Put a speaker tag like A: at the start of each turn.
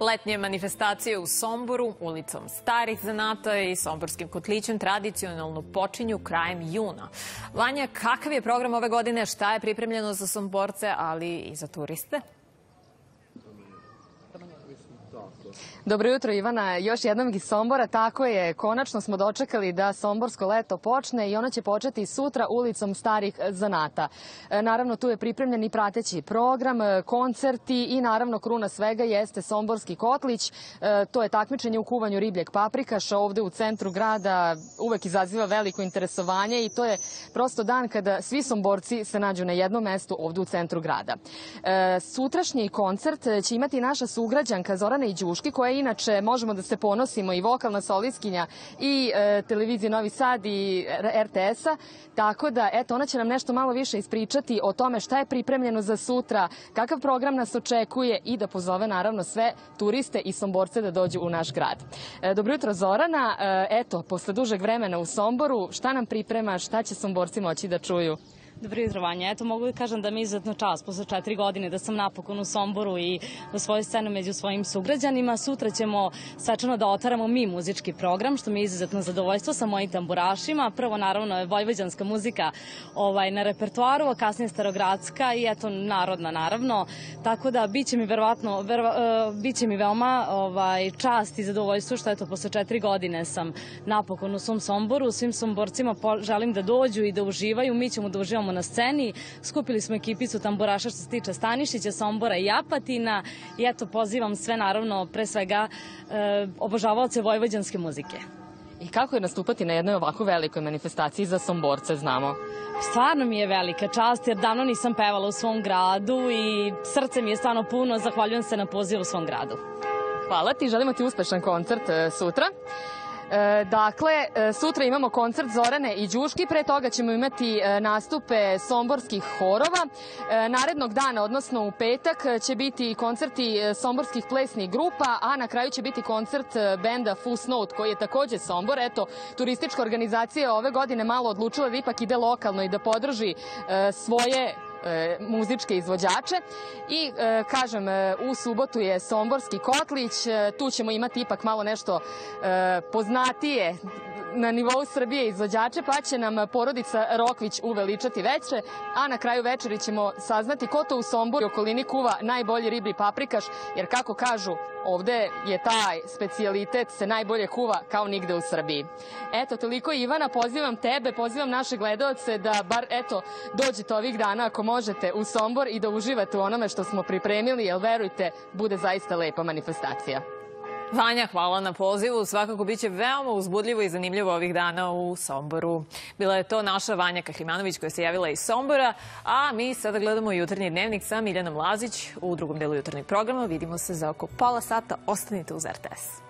A: Letnje manifestacije u Somboru, ulicom starih zanata i somborskim kotlićem tradicionalno počinju krajem juna. Vanja, kakav je program ove godine, šta je pripremljeno za Somborce, ali i za turiste?
B: Dobro jutro Ivana, još jednom iz Sombora, tako je, konačno smo dočekali da Somborsko leto počne i ono će početi sutra ulicom starih zanata. E, naravno tu je pripremljen i prateći program, e, koncerti i naravno kruna svega jeste Somborski kotlić, e, to je takmičenje u kuvanju ribljeg paprikaša ovde u centru grada, uvek izaziva veliko interesovanje i to je prosto dan kada svi Somborci se nađu na jednom mestu ovde u centru grada. Sutrašnji koncert će imati naša sugrađanka Zorana Iđuški koja inače možemo da se ponosimo i vokalna soliskinja i e, televizije Novi Sad i RTS-a, tako da eto ona će nam nešto malo više ispričati o tome šta je pripremljeno za sutra, kakav program nas očekuje i da pozove naravno sve turiste i Somborce da dođu u naš grad. E, dobro jutro Zorana, e, eto posle dužeg vremena u Somboru, šta nam priprema, šta će Somborci moći da čuju?
C: Dobro jutro, Vanja. Eto, mogu da kažem da mi izuzetno čas posle četiri godine da sam napokon u Somboru i u svojoj scenu među svojim sugrađanima. Sutra ćemo svečano da otvaramo mi muzički program, što mi je izuzetno zadovoljstvo sa mojim tamburašima. Prvo, naravno, je vojvođanska muzika ovaj, na repertuaru, a kasnije starogradska i eto, narodna, naravno. Tako da, bit će mi verovatno, verova, uh, bit će mi veoma ovaj, čast i zadovoljstvo što eto, posle četiri godine sam napokon u svom Somboru. Svim Somborcima želim da dođu i da uživaju. Mi ćemo da uživamo na sceni. Skupili smo ekipicu tamburaša što se tiče Stanišića, Sombora i Apatina i eto pozivam sve naravno pre svega e, obožavaoce vojvođanske muzike.
B: I kako je nastupati na jednoj ovako velikoj manifestaciji za Somborce, znamo?
C: Stvarno mi je velika čast jer davno nisam pevala u svom gradu i srce mi je stvarno puno. Zahvaljujem se na pozivu u svom gradu.
B: Hvala ti, želimo ti uspešan koncert e, sutra. E, dakle, e, sutra imamo koncert Zorane i Đuški, pre toga ćemo imati e, nastupe somborskih horova. Narednog dana, odnosno u petak, će biti koncerti somborskih plesnih grupa, a na kraju će biti koncert benda Fuss Note, koji je takođe Sombor. Eto, turistička organizacija ove godine malo odlučila da ipak ide lokalno i da podrži svoje muzičke izvođače. I e, kažem e, u subotu je Somborski Kotlić, e, tu ćemo imati ipak malo nešto e, poznatije na nivou Srbije izvođače, pa će nam porodica Rokvić uveličati veče, a na kraju večeri ćemo saznati ko to u Somboru i okolini kuva najbolji riblji paprikaš, jer kako kažu, ovde je taj specijalitet se najbolje kuva kao nigde u Srbiji. Eto, toliko Ivana, pozivam tebe, pozivam naše gledalce da bar, eto, dođete ovih dana ako možete u Sombor i da uživate u onome što smo pripremili, jer verujte, bude zaista lepa manifestacija.
A: Vanja, hvala na pozivu. Svakako biće veoma uzbudljivo i zanimljivo ovih dana u Somboru. Bila je to naša Vanja Kahrimanović koja se javila iz Sombora, a mi sada gledamo jutarnji dnevnik sa Miljanom Lazić u drugom delu jutarnjeg programa. Vidimo se za oko pola sata. Ostanite uz RTS.